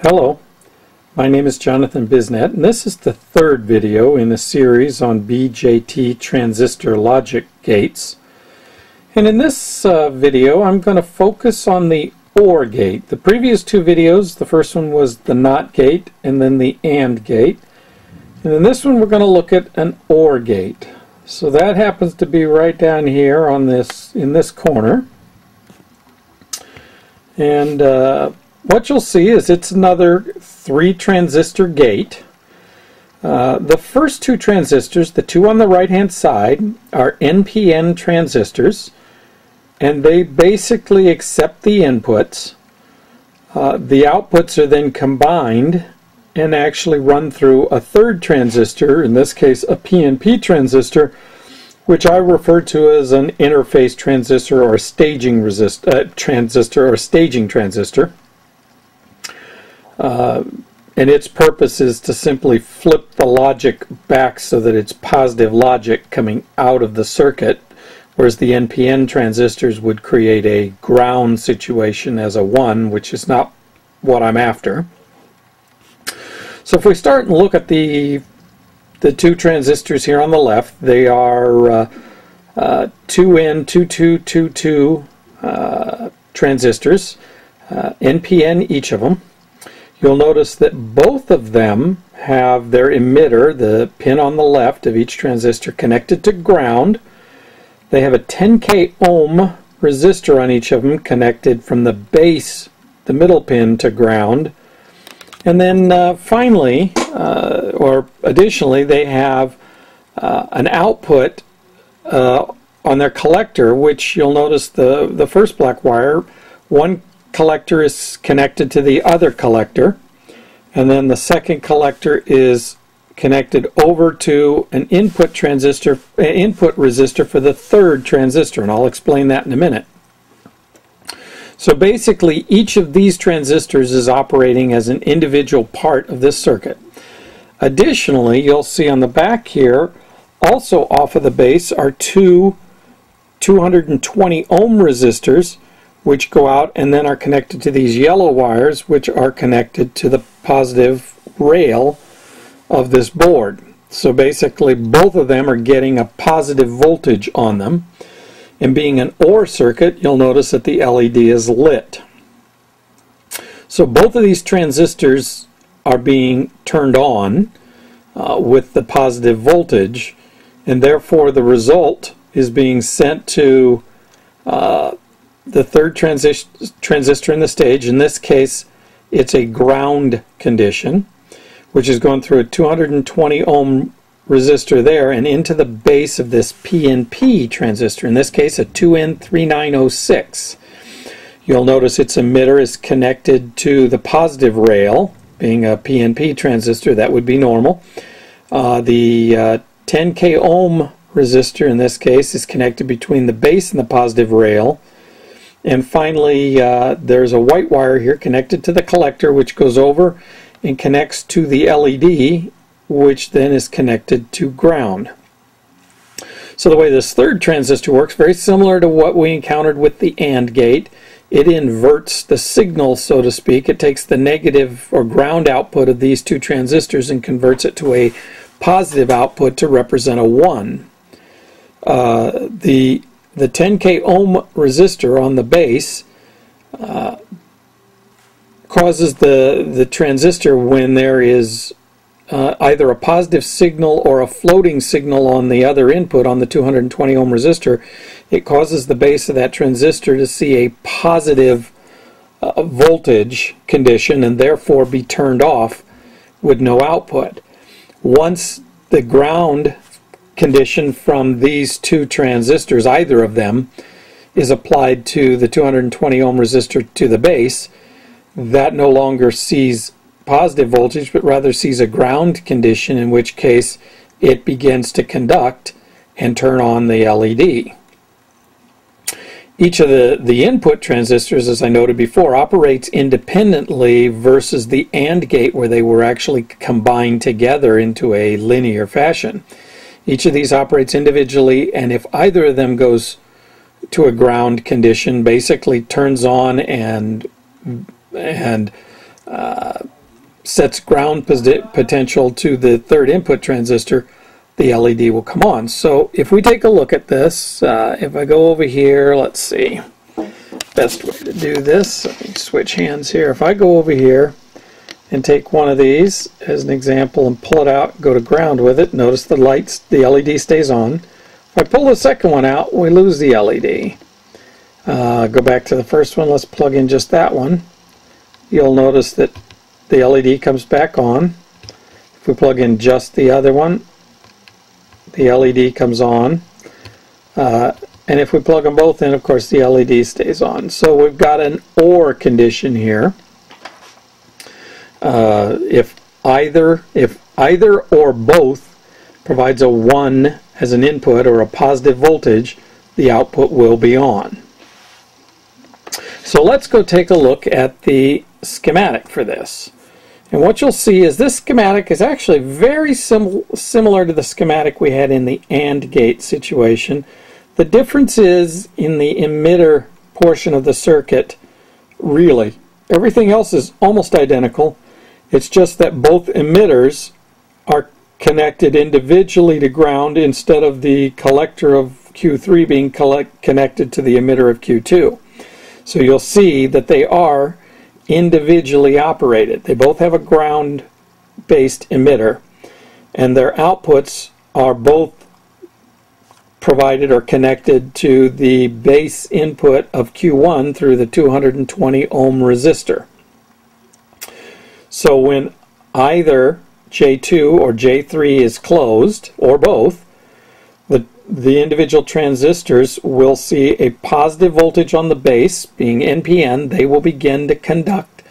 Hello, my name is Jonathan Bisnett, and this is the third video in a series on BJT transistor logic gates. And in this uh, video, I'm going to focus on the OR gate. The previous two videos, the first one was the NOT gate and then the AND gate. And in this one, we're going to look at an OR gate. So that happens to be right down here on this in this corner. And uh, what you'll see is it's another three transistor gate. Uh, the first two transistors, the two on the right hand side, are NPN transistors and they basically accept the inputs. Uh, the outputs are then combined and actually run through a third transistor, in this case a PNP transistor, which I refer to as an interface transistor or a staging resist, uh, transistor or staging transistor. Uh, and its purpose is to simply flip the logic back so that it's positive logic coming out of the circuit, whereas the NPN transistors would create a ground situation as a 1, which is not what I'm after. So if we start and look at the the two transistors here on the left, they are uh, uh, 2N2222 uh, transistors, NPN uh, each of them. You'll notice that both of them have their emitter, the pin on the left of each transistor, connected to ground. They have a 10k ohm resistor on each of them connected from the base, the middle pin, to ground. And then uh, finally, uh, or additionally, they have uh, an output uh, on their collector, which you'll notice the, the first black wire, one collector is connected to the other collector and then the second collector is connected over to an input transistor input resistor for the third transistor and I'll explain that in a minute. So basically each of these transistors is operating as an individual part of this circuit. Additionally you'll see on the back here also off of the base are two 220 ohm resistors which go out and then are connected to these yellow wires which are connected to the positive rail of this board. So basically both of them are getting a positive voltage on them. And being an OR circuit, you'll notice that the LED is lit. So both of these transistors are being turned on uh, with the positive voltage and therefore the result is being sent to uh, the third transi transistor in the stage. In this case, it's a ground condition, which is going through a 220 ohm resistor there and into the base of this PNP transistor, in this case a 2N3906. You'll notice its emitter is connected to the positive rail, being a PNP transistor, that would be normal. Uh, the uh, 10k ohm resistor in this case is connected between the base and the positive rail and finally, uh, there's a white wire here connected to the collector, which goes over and connects to the LED, which then is connected to ground. So the way this third transistor works, very similar to what we encountered with the AND gate. It inverts the signal, so to speak. It takes the negative or ground output of these two transistors and converts it to a positive output to represent a 1. Uh, the the 10k ohm resistor on the base uh, causes the, the transistor when there is uh, either a positive signal or a floating signal on the other input on the 220 ohm resistor, it causes the base of that transistor to see a positive uh, voltage condition and therefore be turned off with no output. Once the ground condition from these two transistors, either of them, is applied to the 220 ohm resistor to the base, that no longer sees positive voltage but rather sees a ground condition in which case it begins to conduct and turn on the LED. Each of the, the input transistors, as I noted before, operates independently versus the AND gate where they were actually combined together into a linear fashion. Each of these operates individually, and if either of them goes to a ground condition, basically turns on and and uh, sets ground potential to the third input transistor, the LED will come on. So if we take a look at this, uh, if I go over here, let's see, best way to do this, switch hands here. If I go over here and take one of these as an example and pull it out, go to ground with it, notice the lights, the LED stays on. If I pull the second one out, we lose the LED. Uh, go back to the first one, let's plug in just that one. You'll notice that the LED comes back on. If we plug in just the other one, the LED comes on. Uh, and if we plug them both in, of course, the LED stays on. So we've got an OR condition here. Uh, if either if either or both provides a 1 as an input or a positive voltage, the output will be on. So let's go take a look at the schematic for this. And what you'll see is this schematic is actually very sim similar to the schematic we had in the AND gate situation. The difference is in the emitter portion of the circuit, really. Everything else is almost identical. It's just that both emitters are connected individually to ground instead of the collector of Q3 being connected to the emitter of Q2. So you'll see that they are individually operated. They both have a ground based emitter and their outputs are both provided or connected to the base input of Q1 through the 220 ohm resistor. So when either J2 or J3 is closed, or both, the, the individual transistors will see a positive voltage on the base, being NPN. They will begin to conduct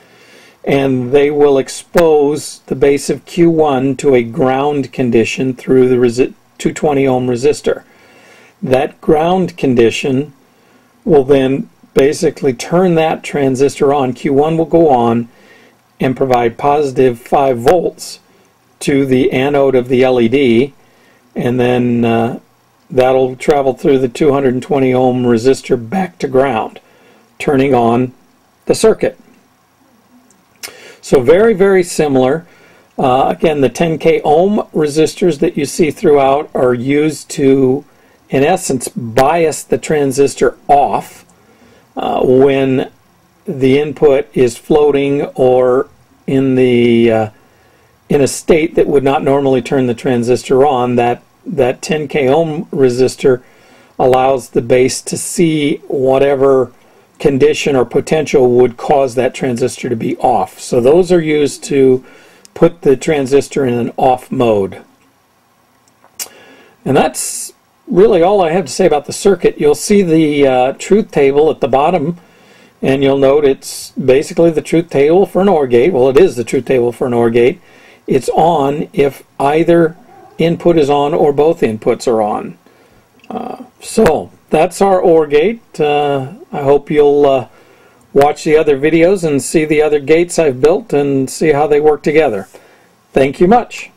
and they will expose the base of Q1 to a ground condition through the 220 ohm resistor. That ground condition will then basically turn that transistor on. Q1 will go on and provide positive 5 volts to the anode of the LED and then uh, that'll travel through the 220 ohm resistor back to ground turning on the circuit. So very very similar. Uh, again the 10k ohm resistors that you see throughout are used to in essence bias the transistor off uh, when the input is floating or in the uh, in a state that would not normally turn the transistor on, that that 10k ohm resistor allows the base to see whatever condition or potential would cause that transistor to be off. So those are used to put the transistor in an off mode. And that's really all I have to say about the circuit. You'll see the uh, truth table at the bottom and you'll note it's basically the truth table for an OR gate. Well, it is the truth table for an OR gate. It's on if either input is on or both inputs are on. Uh, so that's our OR gate. Uh, I hope you'll uh, watch the other videos and see the other gates I've built and see how they work together. Thank you much.